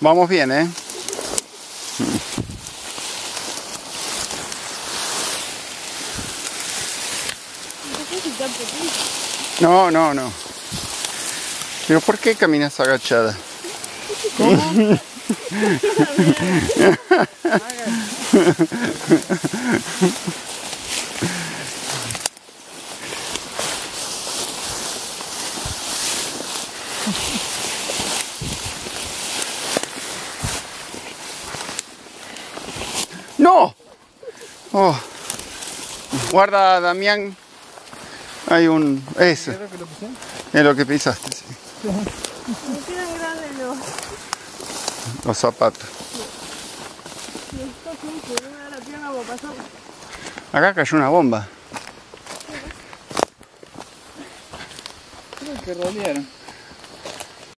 Vamos bien, ¿eh? No, no, no. Pero ¿por qué caminas agachada? ¡No! Oh. Guarda, Damián. Hay un... Eso. ¿Qué es lo que lo? Es lo que pisaste, sí. Me quedan grandes los... Los zapatos. Esto la pierna para pasar. Acá cayó una bomba. Creo que rodearon.